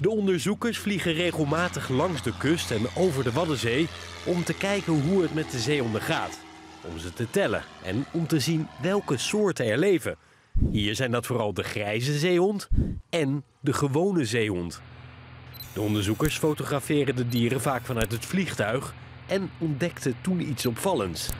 De onderzoekers vliegen regelmatig langs de kust en over de Waddenzee om te kijken hoe het met de zeehonden gaat. Om ze te tellen en om te zien welke soorten er leven. Hier zijn dat vooral de grijze zeehond en de gewone zeehond. De onderzoekers fotograferen de dieren vaak vanuit het vliegtuig en ontdekten toen iets opvallends.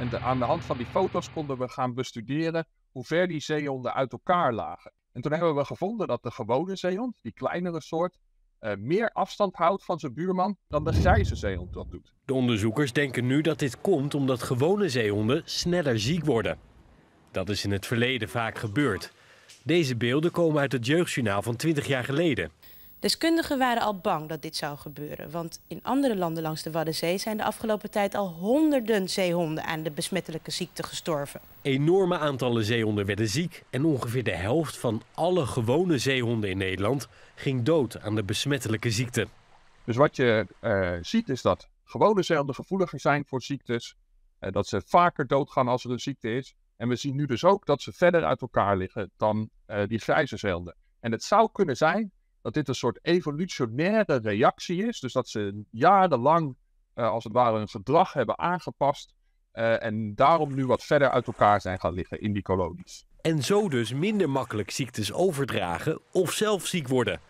En aan de hand van die foto's konden we gaan bestuderen hoe ver die zeehonden uit elkaar lagen. En toen hebben we gevonden dat de gewone zeehond, die kleinere soort, eh, meer afstand houdt van zijn buurman dan de grijze zeehond dat doet. De onderzoekers denken nu dat dit komt omdat gewone zeehonden sneller ziek worden. Dat is in het verleden vaak gebeurd. Deze beelden komen uit het jeugdjournaal van 20 jaar geleden. Deskundigen waren al bang dat dit zou gebeuren. Want in andere landen langs de Waddenzee zijn de afgelopen tijd al honderden zeehonden aan de besmettelijke ziekte gestorven. Enorme aantallen zeehonden werden ziek en ongeveer de helft van alle gewone zeehonden in Nederland ging dood aan de besmettelijke ziekte. Dus wat je eh, ziet is dat gewone zeehonden gevoeliger zijn voor ziektes, eh, dat ze vaker doodgaan als er een ziekte is. En we zien nu dus ook dat ze verder uit elkaar liggen dan eh, die grijze zeehonden. En het zou kunnen zijn dat dit een soort evolutionaire reactie is. Dus dat ze jarenlang eh, als het ware hun gedrag hebben aangepast. eh, en daarom nu wat verder uit elkaar zijn gaan liggen in die kolonies. En zo dus minder makkelijk ziektes overdragen of zelf ziek worden.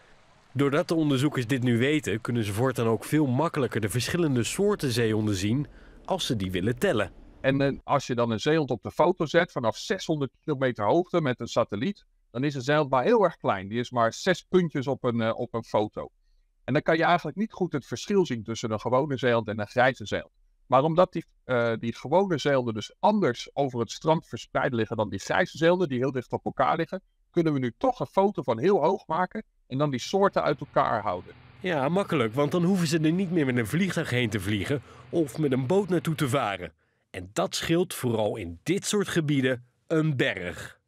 Doordat de onderzoekers dit nu weten, kunnen ze voortaan ook veel makkelijker de verschillende soorten zeehonden zien als ze die willen tellen. En eh, als je dan een zeehond op de foto zet vanaf 600 kilometer hoogte met een satelliet, dan is zeehond maar heel erg klein. Die is maar zes puntjes op een, eh, op een foto. En dan kan je eigenlijk niet goed het verschil zien tussen een gewone zeehond en een grijze zeehond. Maar omdat die, eh, die gewone zeehonden dus anders over het strand verspreid liggen dan die grijze zeehonden, die heel dicht op elkaar liggen, kunnen we nu toch een foto van heel hoog maken en dan die soorten uit elkaar houden. Ja, makkelijk, want dan hoeven ze er niet meer met een vliegtuig heen te vliegen of met een boot naartoe te varen. En dat scheelt vooral in dit soort gebieden een berg.